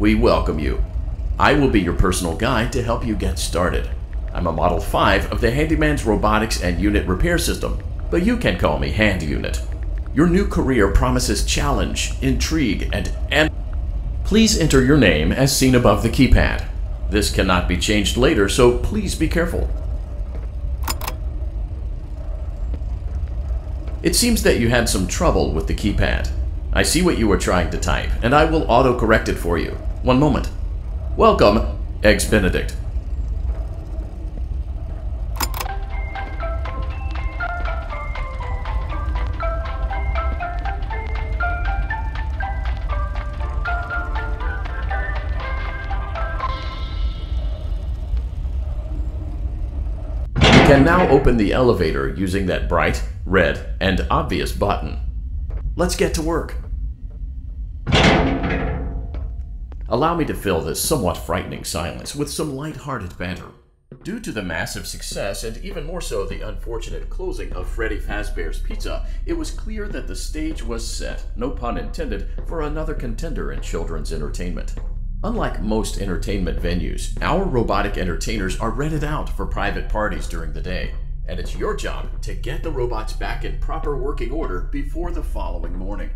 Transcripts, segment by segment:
we welcome you. I will be your personal guide to help you get started. I'm a Model 5 of the Handyman's Robotics and Unit Repair System, but you can call me Hand Unit. Your new career promises challenge, intrigue, and and Please enter your name as seen above the keypad. This cannot be changed later, so please be careful. It seems that you had some trouble with the keypad. I see what you were trying to type, and I will auto-correct it for you. One moment. Welcome, Eggs Benedict. Can now open the elevator using that bright, red, and obvious button. Let's get to work. Allow me to fill this somewhat frightening silence with some light-hearted banter. Due to the massive success, and even more so the unfortunate closing of Freddy Fazbear's Pizza, it was clear that the stage was set, no pun intended, for another contender in children's entertainment. Unlike most entertainment venues, our robotic entertainers are rented out for private parties during the day, and it's your job to get the robots back in proper working order before the following morning.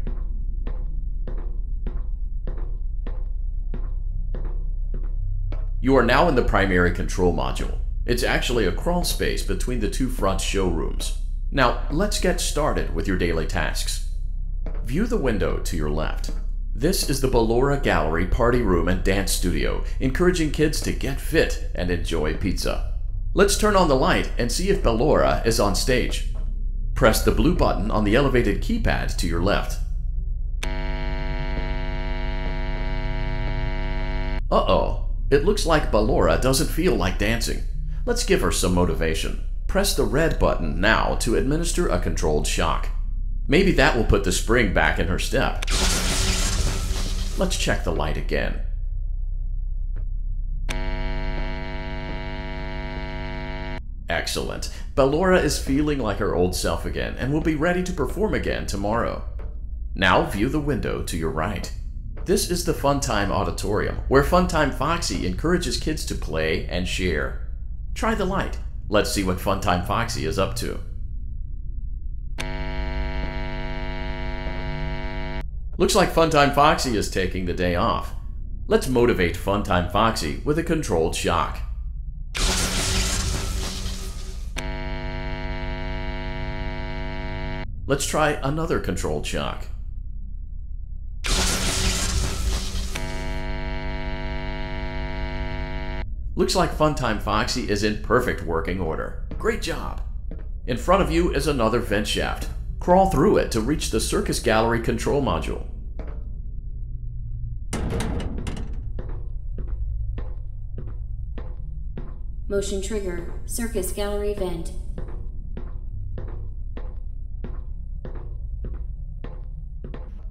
You are now in the primary control module. It's actually a crawl space between the two front showrooms. Now, let's get started with your daily tasks. View the window to your left. This is the Ballora Gallery Party Room and Dance Studio, encouraging kids to get fit and enjoy pizza. Let's turn on the light and see if Ballora is on stage. Press the blue button on the elevated keypad to your left. Uh-oh, it looks like Ballora doesn't feel like dancing. Let's give her some motivation. Press the red button now to administer a controlled shock. Maybe that will put the spring back in her step. Let's check the light again. Excellent. Ballora is feeling like her old self again and will be ready to perform again tomorrow. Now view the window to your right. This is the Funtime Auditorium, where Funtime Foxy encourages kids to play and share. Try the light. Let's see what Funtime Foxy is up to. Looks like Funtime Foxy is taking the day off. Let's motivate Funtime Foxy with a controlled shock. Let's try another controlled shock. Looks like Funtime Foxy is in perfect working order. Great job! In front of you is another vent shaft. Crawl through it to reach the Circus Gallery control module. Motion trigger. Circus gallery vent.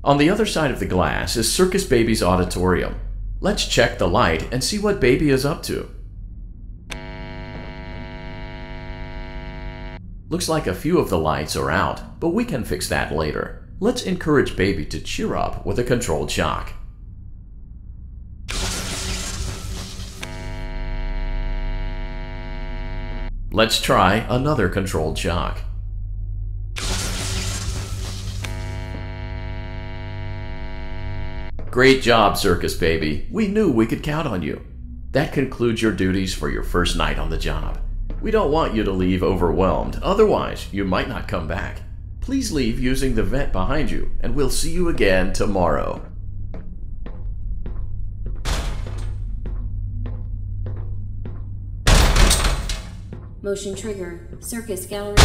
On the other side of the glass is Circus Baby's auditorium. Let's check the light and see what Baby is up to. Looks like a few of the lights are out, but we can fix that later. Let's encourage Baby to cheer up with a controlled shock. Let's try another controlled shock. Great job, Circus Baby. We knew we could count on you. That concludes your duties for your first night on the job. We don't want you to leave overwhelmed, otherwise you might not come back. Please leave using the vent behind you, and we'll see you again tomorrow. Motion trigger. Circus gallery.